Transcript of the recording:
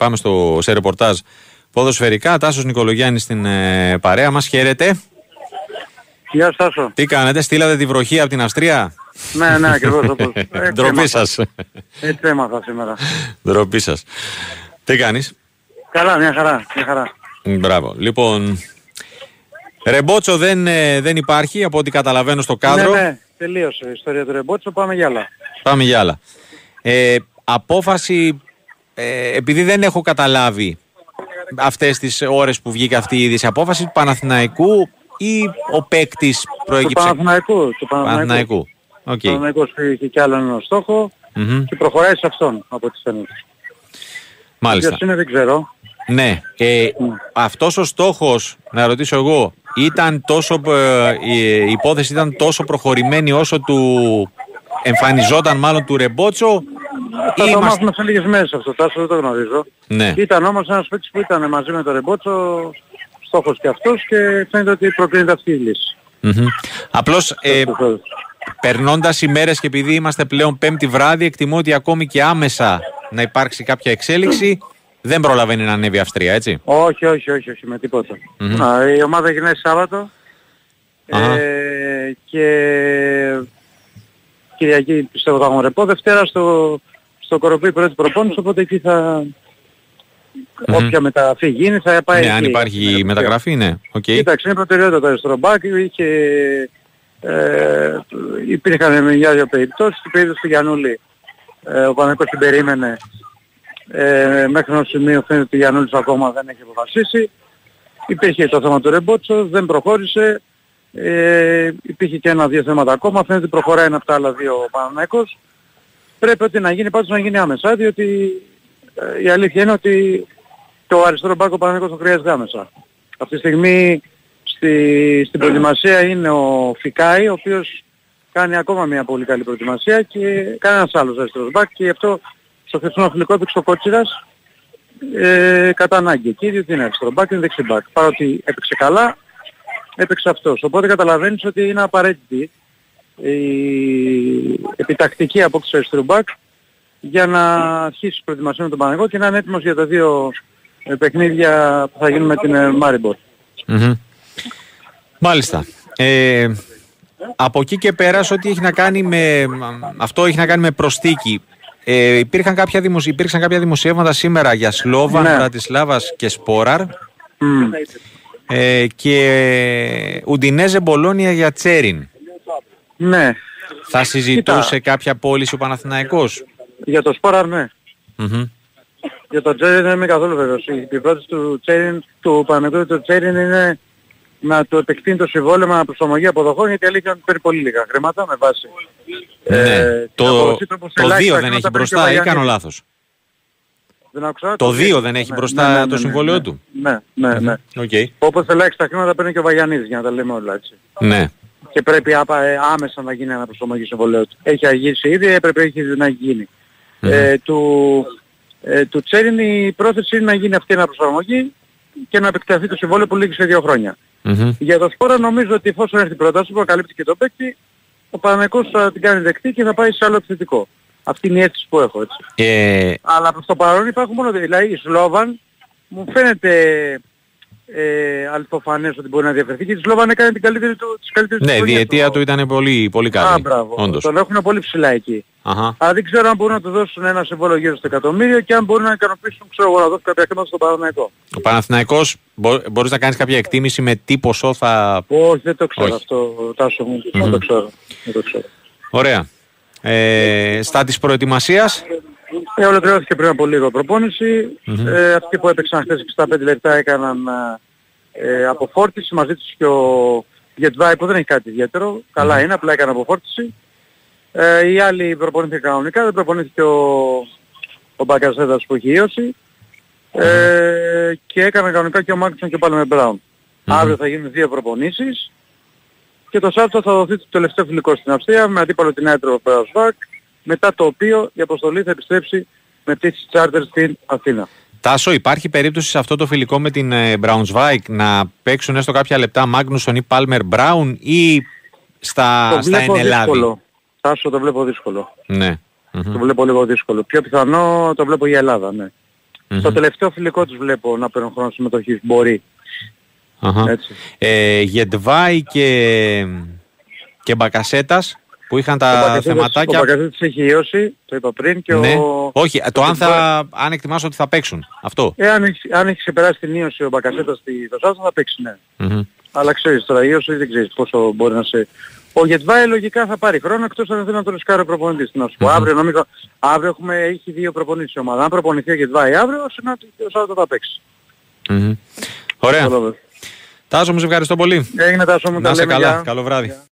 πάμε στο, σε ρεπορτάζ ποδοσφαιρικά. Τάσος Νικολογιάννης στην ε, παρέα μας. Χαίρετε. Γεια σας Τάσο. Τι κάνετε, στείλατε τη βροχή από την Αυστρία; ναι, ναι, ακριβώς όπως. Ντροπή σας. Έτσι έμαθα σήμερα. Ντροπή σας. Τι κάνεις; Καλά, μια χαρά, μια χαρά. Μπράβο. Λοιπόν, ρεμπότσο δεν, ε, δεν υπάρχει από ό,τι καταλαβαίνω στο κάδρο. Ναι, ναι, τελείωσε η ιστορία του ρεμπότσο, πάμε για άλλα. Πάμε για άλλα. Ε, απόφαση, ε, επειδή δεν έχω καταλάβει αυτές τις ώρες που βγήκε αυτή η είδηση, απόφαση του Παναθηναϊκού ή ο παίκτης προέκυψε; Του Παναθηναϊκού. Του Παναθηναϊκού. Okay. Ο Παναθηναϊκός είχε κι άλλο ένα στόχο mm-hmm. και προχωράει σε αυτόν από ό,τι φαίνεται. Μάλιστα. Ποιος είναι δεν ξέρω. Ναι. Ε, mm. Αυτός ο στόχος, να ρωτήσω εγώ, ήταν τόσο, ε, η υπόθεση ήταν τόσο προχωρημένη όσο του εμφανιζόταν μάλλον του Ρεμπότσο θα το μάθουμε σε λίγες μέρες αυτό, τάσο δεν το γνωρίζω. Ναι. Ήταν όμως ένας παίκτης που ήταν μαζί με τον Ρεμπότσο, στόχος και αυτός και φαίνεται ότι προκρίνεται αυτή η λύση. Mm-hmm. Απλώς ε, περνώντας οι μέρες και επειδή είμαστε πλέον πέμπτη βράδυ εκτιμώ ότι ακόμη και άμεσα να υπάρξει κάποια εξέλιξη δεν προλαβαίνει να ανέβει η Αυστρία, έτσι; Όχι, όχι, όχι, όχι με τίποτα. Mm-hmm. Α, η ομάδα έγινε Σάββατο ε, και Κυριακή πιστεύω θα έχουμε ρεπό. Δευτέρα στο, στο Κοροπή πρώτη προπόνηση, οπότε εκεί θα... Mm-hmm. Όποια μεταγραφή γίνει θα πάει Ναι, εκεί. αν υπάρχει η μεταγραφή, ναι. Okay. Κοίταξε, είναι προτεραιότητα το αριστερό μπακ. Είχε, ε, υπήρχαν μια δύο περιπτώσεις. Στην περίπτωση του Γιαννούλη, ε, ο Παναγικός την περίμενε. Ε, μέχρι ένα σημείο φαίνεται ότι ο Γιαννούλης ακόμα δεν έχει αποφασίσει. Υπήρχε το θέμα του Ρεμπότσο, δεν προχώρησε. Ε, υπήρχε και ένα-δύο θέματα ακόμα. Φαίνεται ότι προχωράει ένα από τα άλλα δύο ο Παναναϊκός. Πρέπει ότι να γίνει πάντως να γίνει άμεσα, διότι ε, η αλήθεια είναι ότι το αριστερό μπάκο Παναναϊκός το χρειάζεται άμεσα. Αυτή τη στιγμή στη, στην προετοιμασία είναι ο Φικάη, ο οποίος κάνει ακόμα μια πολύ καλή προετοιμασία και κανένας άλλος αριστερός μπακ και γι' αυτό στο χθεσινό αθλητικό έπαιξε ο Κότσιρας ε, κατά ανάγκη εκεί, διότι είναι αριστερό μπακ, είναι δεξί μπακ. Παρότι έπαιξε καλά, έπαιξε αυτός. Οπότε καταλαβαίνεις ότι είναι απαραίτητη η επιτακτική απόκτηση αριστερού μπακ για να αρχίσει η προετοιμασία με τον Παναγό και να είναι έτοιμος για τα δύο ε, παιχνίδια που θα γίνουν με την Μάριμπορ. Mm-hmm. Μάλιστα. Ε, από εκεί και πέρα, ό,τι έχει να κάνει με, αυτό έχει να κάνει με προστίκη. Ε, υπήρχαν κάποια δημοσι... Υπήρξαν κάποια δημοσιεύματα σήμερα για Σλόβαν, ναι. Μπρατισλάβας και Σπόραρ. Mm. Ε, και Ουντινέζε Μπολόνια για Τσέριν. Ναι. Θα συζητούσε Κοίτα. κάποια πώληση ο Παναθηναϊκός; Για το Σπόραρ ναι. Mm-hmm. Για το Τσέριν δεν είμαι καθόλου βέβαιος. Η πρόταση του, Τσέριν, του Παναθηναϊκού του Τσέριν είναι να το επεκτείνει το συμβόλαιο με προσαρμογή αποδοχών γιατί αλήθεια είναι παίρνει πολύ λίγα χρήματα με βάση. Ναι. Ε, το το 2 δεν έχει μπροστά ή κάνω λάθος. Δεν άκουσα. Το 2 δεν έχει μπροστά ναι, ναι, ναι, το συμβόλαιο ναι, του. Ναι, ναι, ναι. Okay. Όπως ελάχιστα χρήματα παίρνει και ο Βαγιανίδης για να τα λέμε όλα έτσι. Ναι. Και πρέπει άπα, ε, άμεσα να γίνει ένα προσαρμογή συμβολέου του. Έχει αγγίσει ήδη, έπρεπε έχει να γίνει. Mm-hmm. Ε, του, ε, του Τσέριν η πρόθεση είναι να γίνει αυτή ένα προσαρμογή και να επεκταθεί το συμβόλαιο που λύγει σε δύο χρόνια. Mm-hmm. Για το σπόρα νομίζω ότι εφόσον έρθει η πρόταση που καλύπτει και το παίκτη, ο Παναγικός θα την κάνει δεκτή και θα πάει σε άλλο επιθετικό. Αυτή είναι η αίσθηση που έχω έτσι. Ε... Αλλά προς το παρόν υπάρχουν μόνο δηλαδή η Σλόβαν μου φαίνεται ε, αληθοφανές ότι μπορεί να διαφερθεί και η Σλόβαν έκανε την καλύτερη του, τις καλύτερες Ναι, η διετία του ήταν πολύ, πολύ καλή. Α, μπράβο. Όντως. Τον έχουν πολύ ψηλά εκεί. Αχα. Αλλά δεν ξέρω αν μπορούν να του δώσουν ένα συμβόλαιο γύρω στο εκατομμύριο και αν μπορούν να ικανοποιήσουν ξέρω εγώ να δώσουν κάποια χρήματα στον Παναθηναϊκό. Ο Παναθηναϊκός μπο, μπορείς να κάνεις κάποια εκτίμηση με τι ποσό θα... Όχι, δεν το ξέρω Όχι. αυτό, Τάσο μου. Mm-hmm. Δεν το ξέρω. Δεν το ξέρω. Ωραία. Ε, στα της προετοιμασίας. Ε, ολοκληρώθηκε πριν από λίγο προπόνηση. Mm-hmm. Ε, αυτοί που έπαιξαν χθες 65 λεπτά έκαναν ε, αποφόρτιση μαζί τους και ο Γετβάη που δεν έχει κάτι ιδιαίτερο. Mm-hmm. Καλά είναι, απλά έκανε αποφόρτιση. Ε, οι άλλοι προπονήθηκαν κανονικά, δεν προπονήθηκε ο, ο Μπακασέδας που έχει ίωση. Mm-hmm. Ε, και έκανε κανονικά και ο Μάρκσον και πάλι με Μπράουν. Mm-hmm. Αύριο θα γίνουν δύο προπονήσεις και το Σάββατο θα δοθεί το τελευταίο φιλικό στην Αυστρία με αντίπαλο την Έτρο Φεασβάκ, μετά το οποίο η αποστολή θα επιστρέψει με τις τσάρτερ στην Αθήνα. Τάσο, υπάρχει περίπτωση σε αυτό το φιλικό με την Braunschweig να παίξουν έστω κάποια λεπτά Μάγνουσον ή Πάλμερ Μπράουν ή στα, το στα ενελάδη. Τάσο το βλέπω δύσκολο. Ναι. Το βλέπω λίγο δύσκολο. Πιο πιθανό το βλέπω η Ελλάδα, ναι. Στο τελευταίο φιλικό τους βλέπω να παίρνουν χρόνο συμμετοχής. Μπορεί. Αχα. Έτσι. Ε, Γεντβάη και, και Μπακασέτας που είχαν Ο τα Μπακασέτας- θεματάκια. Ο Μπακασέτας έχει ιώσει, το είπα πριν, και Ναι. ο... Όχι, το ο αν, Γεντβάη- θα, αν εκτιμάς ότι θα παίξουν. Αυτό. Ε, αν, έχει, αν έχεις ξεπεράσει την ίωση ο Μπακασέτας στη Δοσάτα θα παίξει, ναι. Μμμ. Αλλά ξέρεις τώρα, η ίωση δεν ξέρεις πόσο μπορεί να σε... Ο Γετβάη λογικά θα πάρει χρόνο εκτός αν θέλει να τον ρισκάρει ο προπονητής. Τι Να σου πω, Μμμ. αύριο νομίζω, αύριο έχουμε, έχει δύο προπονήσεις η ομάδα. Αν προπονηθεί ο Γετβάη αύριο, σημαίνει ότι ο Σάββατο θα παίξει. Μμμ. Ωραία. Κατάλαβες. Τάσο, μου σε ευχαριστώ πολύ. Έγινε τάσο μου, Να τα είσαι λέμε, καλά. γεια. Καλό βράδυ.